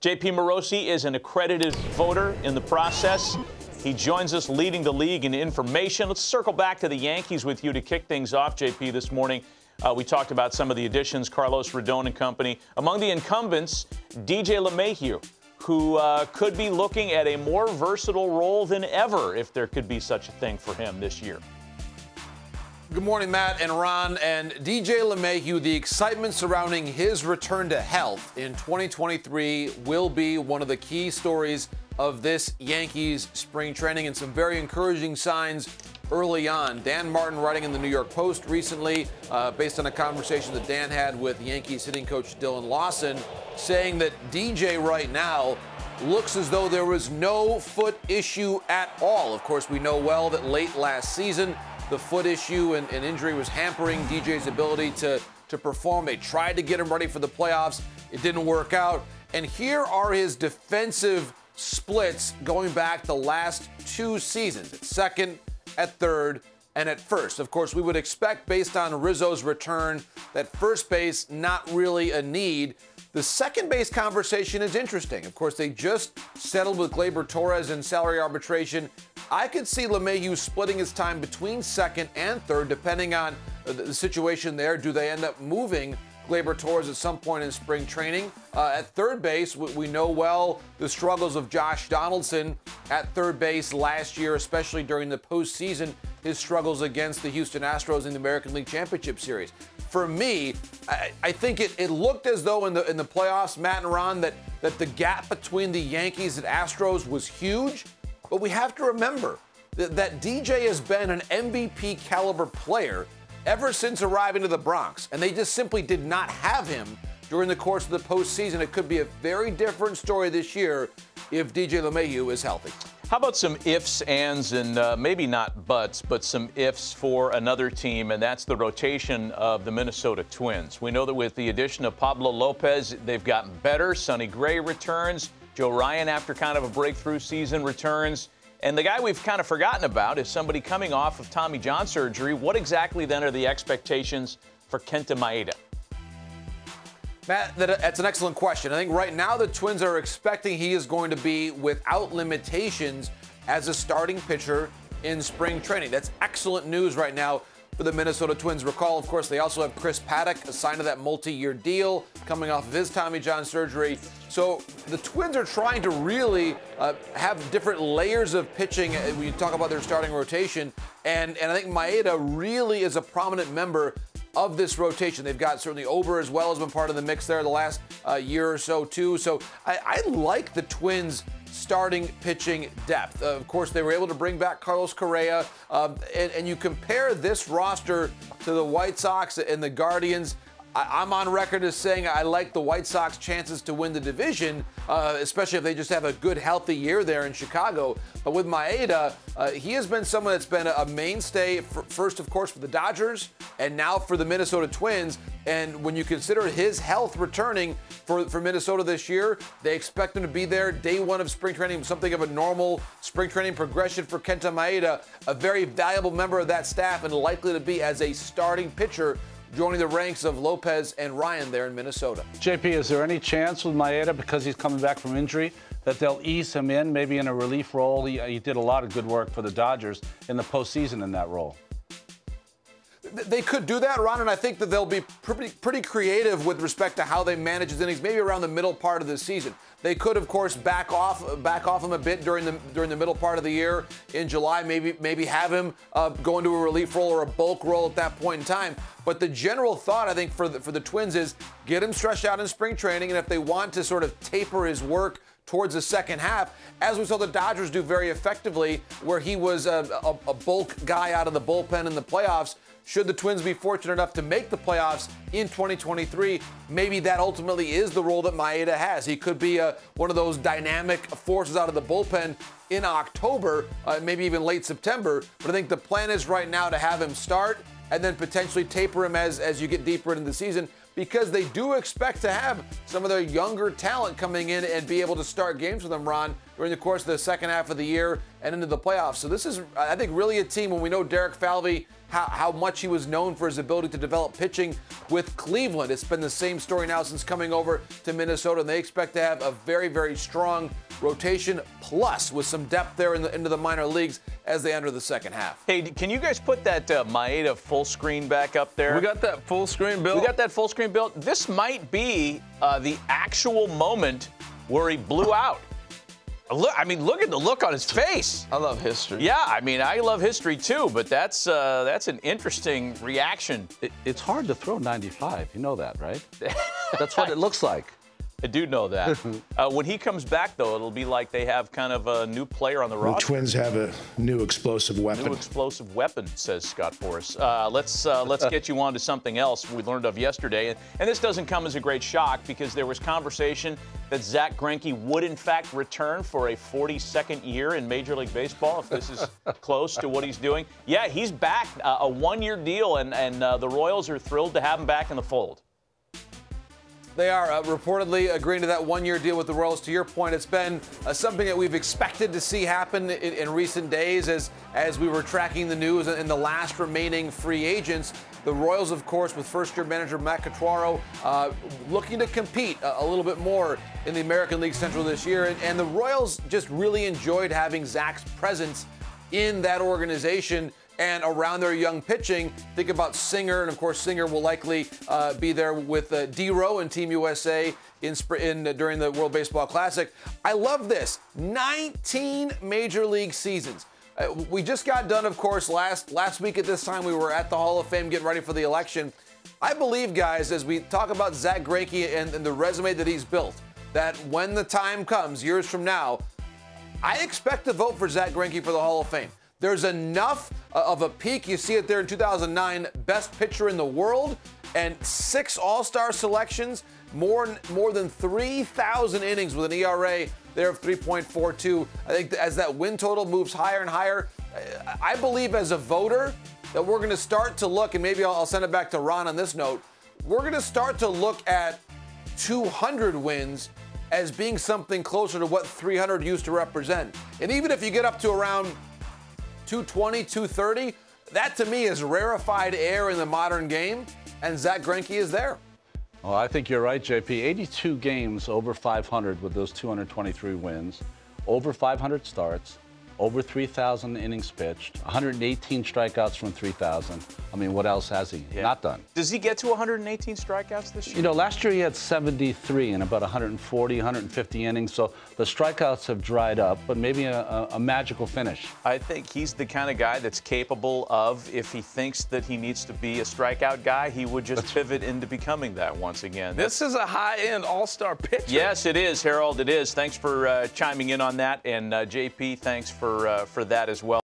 JP Morosi is an accredited voter in the process. He joins us leading the league in information. Let's circle back to the Yankees with you to kick things off, JP, this morning. Uh, we talked about some of the additions, Carlos Rodon and company. Among the incumbents, DJ LeMahieu, who uh, could be looking at a more versatile role than ever if there could be such a thing for him this year. Good morning, Matt and Ron. And DJ LeMahieu, the excitement surrounding his return to health in 2023 will be one of the key stories of this Yankees spring training and some very encouraging signs early on. Dan Martin writing in the New York Post recently, uh, based on a conversation that Dan had with Yankees hitting coach Dillon Lawson, saying that DJ right now looks as though there was no foot issue at all. Of course, we know well that late last season, the foot issue and, and injury was hampering DJ's ability to, to perform. They tried to get him ready for the playoffs. It didn't work out. And here are his defensive splits going back the last two seasons at second, at third, and at first. Of course, we would expect, based on Rizzo's return, that first base not really a need. The second base conversation is interesting. Of course, they just settled with Gleyber Torres in salary arbitration. I could see LeMahieu splitting his time between second and third, depending on the situation there. Do they end up moving Gleyber Torres at some point in spring training? Uh, at third base, we know well the struggles of Josh Donaldson at third base last year, especially during the postseason, his struggles against the Houston Astros in the American League Championship Series for me, I, I think it, it, looked as though in the in the playoffs, Matt and Ron, that that the gap between the Yankees and Astros was huge. But we have to remember that, that DJ has been an MVP caliber player ever since arriving to the Bronx, and they just simply did not have him during the course of the postseason. It could be a very different story this year if DJ LeMahieu is healthy. How about some ifs, ands, and uh, maybe not buts, but some ifs for another team, and that's the rotation of the Minnesota Twins. We know that with the addition of Pablo Lopez, they've gotten better. Sonny Gray returns. Joe Ryan, after kind of a breakthrough season, returns. And the guy we've kind of forgotten about is somebody coming off of Tommy John surgery. What exactly then are the expectations for Kenta Maeda? Matt, that's an excellent question. I think right now the Twins are expecting he is going to be without limitations as a starting pitcher in spring training. That's excellent news right now for the Minnesota Twins. Recall, of course, they also have Chris Paddack assigned to that multi-year deal coming off of his Tommy John surgery. So the Twins are trying to really uh, have different layers of pitching uh, when you talk about their starting rotation. And, and I think Maeda really is a prominent member of this rotation. They've got certainly Ober as well has been part of the mix there the last uh, year or so too. So I, I like the Twins starting pitching depth. Uh, of course, they were able to bring back Carlos Correa, um, and, and, you compare this roster to the White Sox and the Guardians. I, am on record as saying I like the White Sox chances to win the division, uh, especially if they just have a good, healthy year there in Chicago. But with Maeda, uh, he has been someone that's been a mainstay, for, first, of course, for the Dodgers, and now for the Minnesota Twins. And when you consider his health returning for, for Minnesota this year, they expect him to be there day one of spring training, something of a normal spring training progression for Kenta Maeda, a very valuable member of that staff and likely to be as a starting pitcher joining the ranks of Lopez and Ryan there in Minnesota. JP, is there any chance with Maeda, because he's coming back from injury, that they'll ease him in, maybe in a relief role? He, he did a lot of good work for the Dodgers in the postseason in that role. They could do that, Ron, and I think that they'll be pretty, pretty creative with respect to how they manage his innings, maybe around the middle part of the season. They could, of course, back off back off him a bit during the during the middle part of the year in July. Maybe maybe have him uh, go into a relief role or a bulk role at that point in time. But the general thought, I think, for the, for the Twins is get him stretched out in spring training, and if they want to sort of taper his work towards the second half, as we saw the Dodgers do very effectively, where he was a, a, a bulk guy out of the bullpen in the playoffs should the Twins be fortunate enough to make the playoffs in 2023, maybe that ultimately is the role that Maeda has. He could be uh, one of those dynamic forces out of the bullpen in October, uh, maybe even late September. But I think the plan is right now to have him start and then potentially taper him as, as you get deeper into the season because they do expect to have some of their younger talent coming in and be able to start games with them, Ron, during the course of the second half of the year and into the playoffs. So this is, I think, really a team when we know Derek Falvey, how, how much he was known for his ability to develop pitching with Cleveland. It's been the same story now since coming over to Minnesota, and they expect to have a very, very strong rotation, plus with some depth there in the, into the minor leagues as they enter the second half. Hey, can you guys put that uh, Maeda full screen back up there? We got that full screen built. We got that full screen built. This might be uh, the actual moment where he blew out. Look, I mean, look at the look on his face. I love history. Yeah, I mean, I love history too, but that's uh, that's an interesting reaction. It, it's hard to throw 95. You know that, right? That's what it looks like. I do know that. uh, when he comes back, though, it'll be like they have kind of a new player on the roster. The. Twins have a new explosive weapon. New explosive weapon, says Scott Forrest. Uh, let's uh, let's get you on to something else we learned of yesterday, and, and this doesn't come as a great shock because there was conversation that Zack Greinke would in fact return for a 42nd year in Major League Baseball if this is close to what he's doing. Yeah, he's back, uh, a one-year deal, and and uh, the Royals are thrilled to have him back in the fold. They are uh, reportedly agreeing to that one-year deal with the Royals. To your point, it's been uh, something that we've expected to see happen in, in, recent days as as we were tracking the news and the last remaining free agents. The Royals, of course, with first-year manager Matt Quatraro, uh, looking to compete a, a, little bit more in the American League Central this year. And, and the Royals just really enjoyed having Zack's presence in that organization and around their young pitching. Think about Singer, and of course, Singer will likely uh, be there with uh, D-Row and Team USA in, in uh, during the World Baseball Classic. I love this. 19 major league seasons. Uh, we just got done, of course, last last week at this time. We were at the Hall of Fame getting ready for the election. I believe, guys, as we talk about Zack Greinke and, and the resume that he's built, that when the time comes, years from now, I expect to vote for Zack Greinke for the Hall of Fame. There's enough Uh, of a peak. You see it there in 2009, best pitcher in the world, and six All-Star selections, more more than 3,000 innings with an ERA there of 3.42. I think as that win total moves higher and higher, I believe as a voter that we're going to start to look, and maybe I'll send it back to Ron on this note. We're going to start to look at 200 wins as being something closer to what 300 used to represent. And even if you get up to around 220, 230. That to me is rarefied air in the modern game, and Zack Greinke is there. Well, I think you're right, JP. 82 games over 500 with those 223 wins, over 500 starts, over 3,000 innings pitched, 118 strikeouts from 3,000. I mean, what else has he yeah. not done? Does he get to 118 strikeouts this year? You know, last year he had 73 in about 140, 150 innings. So the strikeouts have dried up, but maybe a, a, a magical finish. I think he's the kind of guy that's capable of, if he thinks that he needs to be a strikeout guy, he would just pivot into becoming that once again. This is a high-end all-star pitcher. Yes, it is, Harold. It is. Thanks for uh, chiming in on that, and uh, JP, thanks for for uh, for that as well.